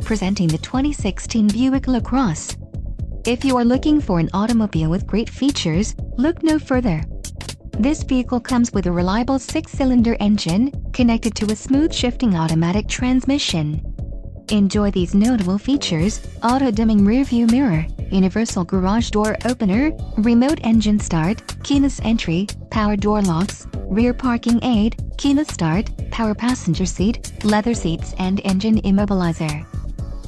Presenting the 2016 Buick LaCrosse. If you are looking for an automobile with great features, look no further. This vehicle comes with a reliable six-cylinder engine, connected to a smooth shifting automatic transmission. Enjoy these notable features, auto-dimming rearview mirror, universal garage door opener, remote engine start, keyless entry, power door locks, rear parking aid, keyless start, power passenger seat, leather seats and engine immobilizer.